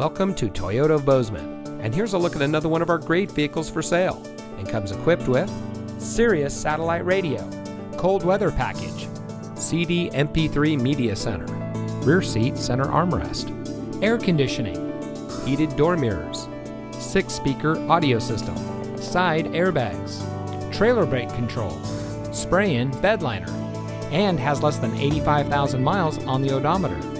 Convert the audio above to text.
Welcome to Toyota of Bozeman, and here's a look at another one of our great vehicles for sale. And comes equipped with Sirius satellite radio, cold weather package, CD MP3 media center, rear seat center armrest, air conditioning, heated door mirrors, six speaker audio system, side airbags, trailer brake control, spray in bed liner, and has less than 85,000 miles on the odometer.